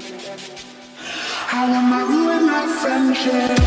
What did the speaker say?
How am I ruining my friendship?